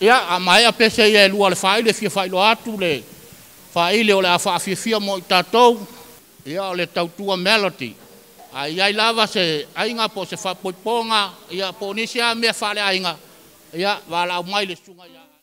ia a mai a pese ia e lua le faile fia failo atu le faile o le a fia fia mo i tatou ia o le tautua melody a ia i lava se ainga po se faa poiponga ia po nisi a mea faale ainga ia wala au mai le sunga ia